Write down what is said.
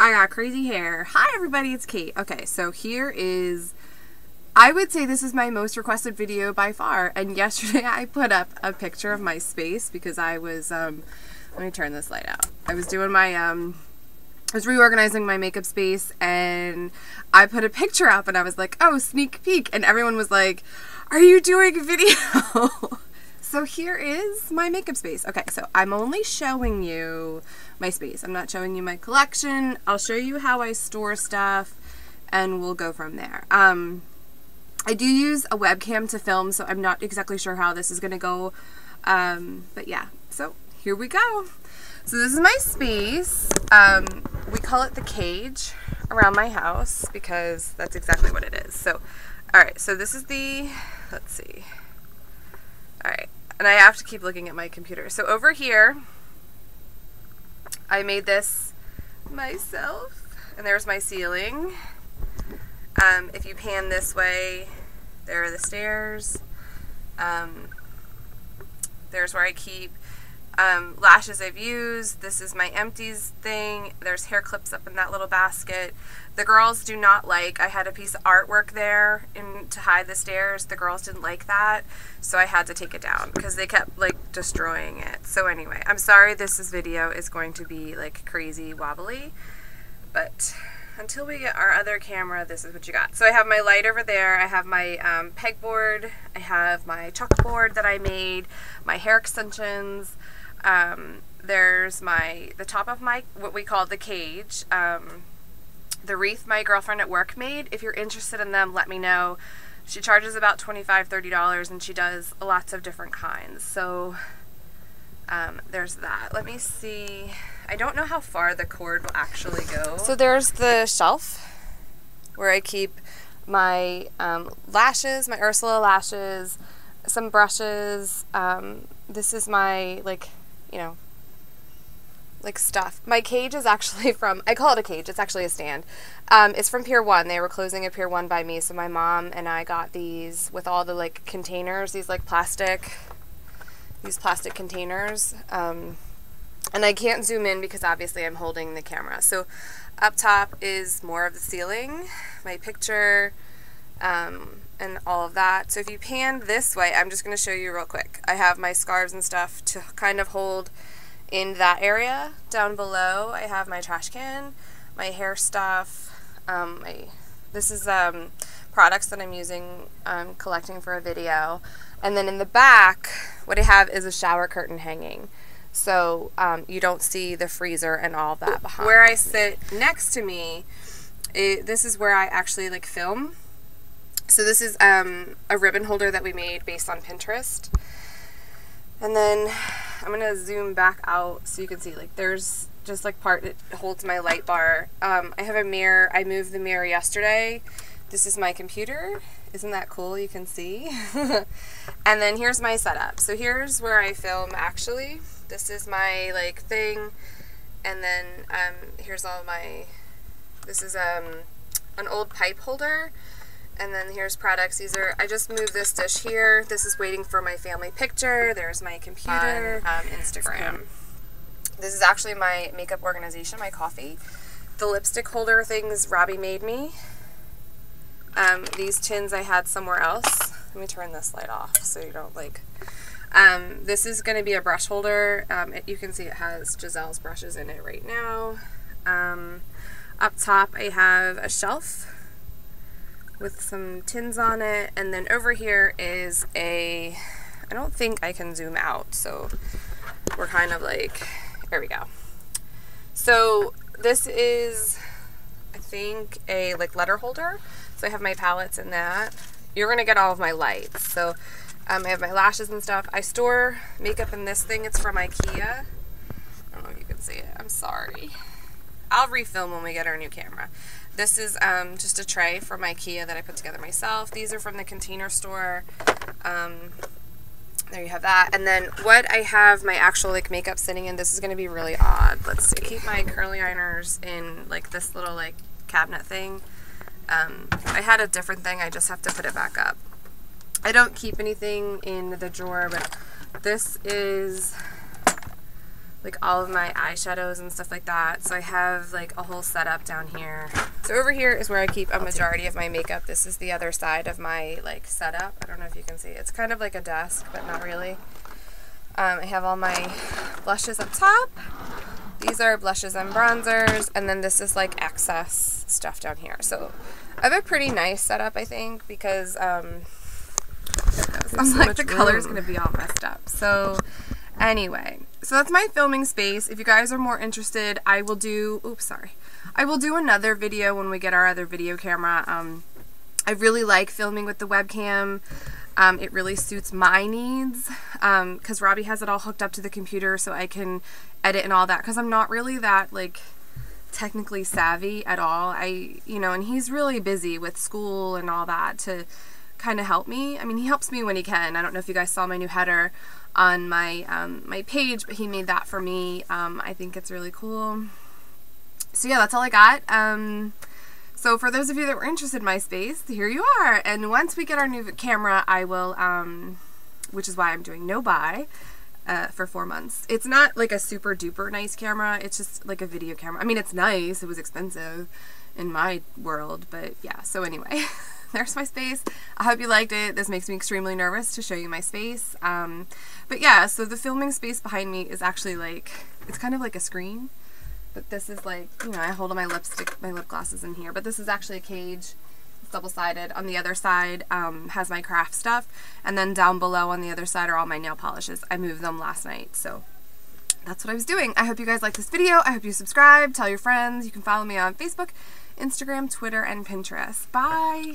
I got crazy hair. Hi everybody, it's Kate. Okay, so here is I would say this is my most requested video by far. And yesterday I put up a picture of my space because I was um let me turn this light out. I was doing my um I was reorganizing my makeup space and I put a picture up and I was like, "Oh, sneak peek." And everyone was like, "Are you doing video?" so here is my makeup space. Okay, so I'm only showing you my space. I'm not showing you my collection. I'll show you how I store stuff and we'll go from there. Um, I do use a webcam to film, so I'm not exactly sure how this is going to go. Um, but yeah, so here we go. So this is my space. Um, we call it the cage around my house because that's exactly what it is. So, all right, so this is the, let's see. All right, and I have to keep looking at my computer. So over here, I made this myself, and there's my ceiling. Um, if you pan this way, there are the stairs. Um, there's where I keep um, lashes I've used. This is my empties thing. There's hair clips up in that little basket. The girls do not like, I had a piece of artwork there in, to hide the stairs. The girls didn't like that, so I had to take it down because they kept like destroying it. So anyway, I'm sorry this is video is going to be like crazy wobbly, but until we get our other camera, this is what you got. So I have my light over there. I have my um, pegboard. I have my chalkboard that I made, my hair extensions, um, there's my the top of my what we call the cage. Um, the wreath my girlfriend at work made. If you're interested in them, let me know. She charges about $25, $30 and she does lots of different kinds. So um, there's that. Let me see. I don't know how far the cord will actually go. So there's the shelf where I keep my um, lashes, my Ursula lashes, some brushes. Um, this is my like you know, like stuff. My cage is actually from, I call it a cage, it's actually a stand. Um, it's from Pier 1. They were closing at Pier 1 by me, so my mom and I got these with all the like containers, these like plastic, these plastic containers. Um, and I can't zoom in because obviously I'm holding the camera. So up top is more of the ceiling, my picture, um, and all of that. So if you pan this way, I'm just going to show you real quick. I have my scarves and stuff to kind of hold in that area. Down below, I have my trash can, my hair stuff, um, my, this is um, products that I'm using, um, collecting for a video. And then in the back, what I have is a shower curtain hanging. So um, you don't see the freezer and all that behind. Where I sit next to me, it, this is where I actually like film so this is um, a ribbon holder that we made based on Pinterest. And then I'm to zoom back out so you can see like there's just like part that holds my light bar. Um, I have a mirror. I moved the mirror yesterday. This is my computer. Isn't that cool? You can see. and then here's my setup. So here's where I film actually. This is my like thing. And then um, here's all my, this is um, an old pipe holder and then here's products. These are, I just moved this dish here. This is waiting for my family picture. There's my computer. On, um, Instagram. This is actually my makeup organization, my coffee. The lipstick holder things Robbie made me. Um, these tins I had somewhere else. Let me turn this light off so you don't like... Um, this is going to be a brush holder. Um, it, you can see it has Giselle's brushes in it right now. Um, up top I have a shelf with some tins on it. And then over here is a, I don't think I can zoom out. So we're kind of like, there we go. So this is, I think, a like letter holder. So I have my palettes in that. You're to get all of my lights. So um, I have my lashes and stuff. I store makeup in this thing. It's from Ikea. I don't know if you can see it. I'm sorry. I'll refilm when we get our new camera. This is um, just a tray from Ikea that I put together myself. These are from the container store. Um, there you have that. And then what I have my actual like makeup sitting in, this is going to be really odd. Let's see. Keep my curly ironers in like this little like cabinet thing. Um, I had a different thing. I just have to put it back up. I don't keep anything in the drawer, but this is like all of my eyeshadows and stuff like that. So I have like a whole setup down here. So over here is where I keep a majority of my makeup. This is the other side of my like setup. I don't know if you can see. It's kind of like a desk, but not really. Um, I have all my blushes up top. These are blushes and bronzers, and then this is like excess stuff down here. So I have a pretty nice setup, I think, because um, I'm so like the color is gonna be all messed up. So anyway, so that's my filming space. If you guys are more interested, I will do. Oops, sorry. I will do another video when we get our other video camera. Um, I really like filming with the webcam. Um, it really suits my needs because um, Robbie has it all hooked up to the computer so I can edit and all that because I'm not really that like technically savvy at all. I, you know, and he's really busy with school and all that to kind of help me. I mean, he helps me when he can. I don't know if you guys saw my new header on my um, my page, but he made that for me. Um, I think it's really cool. So yeah, that's all I got. Um, so for those of you that were interested in my space, here you are. And once we get our new camera, I will, um, which is why I'm doing no buy. Uh, for four months. It's not like a super duper nice camera. It's just like a video camera. I mean, it's nice. It was expensive in my world, but yeah. So anyway, there's my space. I hope you liked it. This makes me extremely nervous to show you my space. Um, but yeah, so the filming space behind me is actually like, it's kind of like a screen. But this is like, you know, I hold my lipstick, my lip glosses in here. But this is actually a cage. It's double-sided. On the other side um, has my craft stuff. And then down below on the other side are all my nail polishes. I moved them last night, so that's what I was doing. I hope you guys like this video. I hope you subscribe. Tell your friends. You can follow me on Facebook, Instagram, Twitter, and Pinterest. Bye!